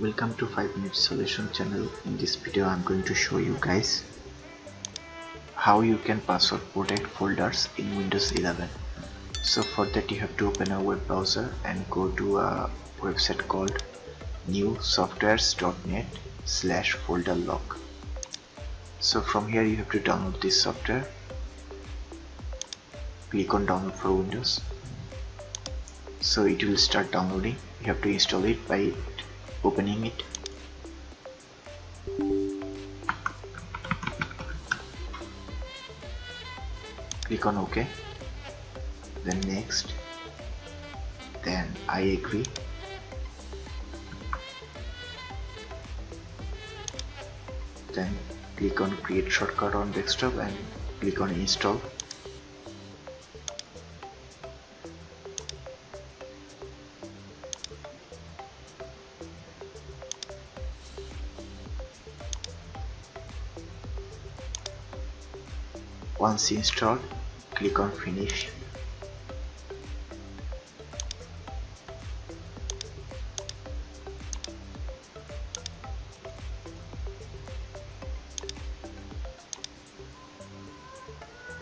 welcome to 5 minute solution channel. In this video i'm going to show you guys how you can password protect folders in windows 11 so for that you have to open a web browser and go to a website called newsoftwares.net slash folder lock. So from here you have to download this software. Click on download for windows. So it will start downloading. You have to install it by opening it. Click on ok. Then next. Then I agree. Then click on create shortcut on desktop and click on install once installed click on finish.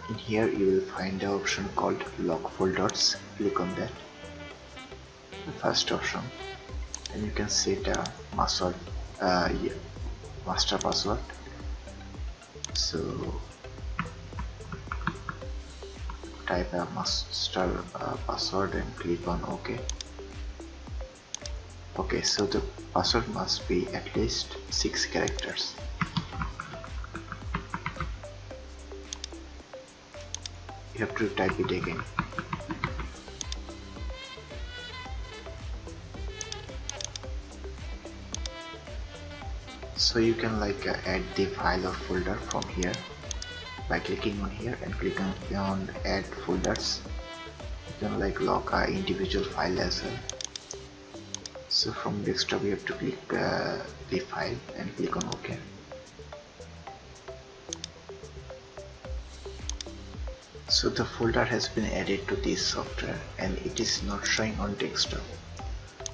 In here you will find the option called lock folders. Click on that. The first option. And you can set a password uh, yeah, master password. So type a master uh, password and click on ok. Okay so the password must be at least six characters. You have to type it again. So you can like uh, add the file or folder from here by clicking on here and click on add folders. You can like lock a individual file as well. So from desktop you have to click uh, the file and click on ok. So the folder has been added to this software and it is not showing on desktop.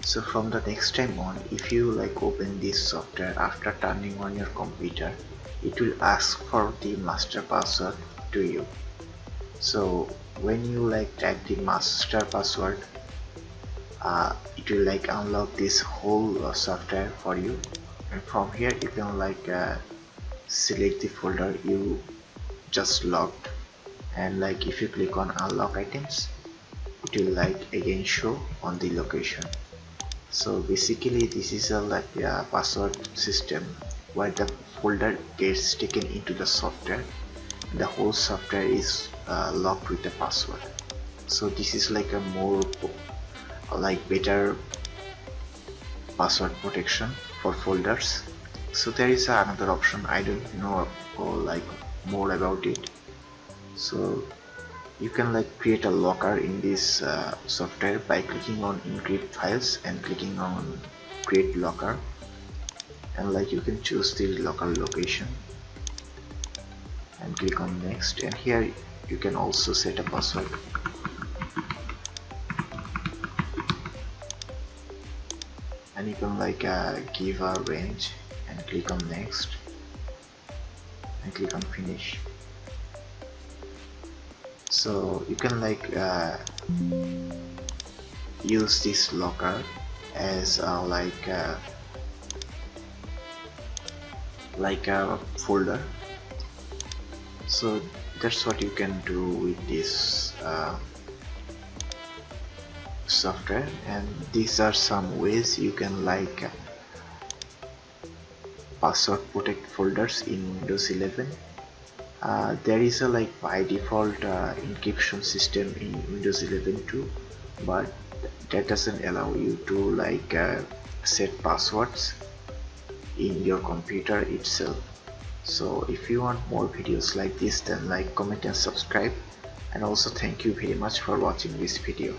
So from the next time on if you like open this software after turning on your computer it will ask for the master password to you. So when you like type the master password uh, it will like unlock this whole uh, software for you. And from here you can like uh, select the folder you just logged. And like if you click on unlock items it will like again show on the location. So basically this is a like a password system where the folder gets taken into the software. The whole software is uh, locked with the password. So this is like a more like better password protection for folders. So there is another option. I don't know or like more about it. So you can like create a locker in this uh, software by clicking on encrypt files and clicking on create locker and like you can choose the local location and click on next. And here you can also set a password. And you can like uh, give a range and click on next and click on finish. So you can like uh, use this locker as uh, like uh, like a folder. So that's what you can do with this uh, software. And these are some ways you can like password protect folders in Windows 11 uh, there is a like by default uh, encryption system in Windows 11 too but that doesn't allow you to like uh, set passwords in your computer itself. So if you want more videos like this then like comment and subscribe. And also thank you very much for watching this video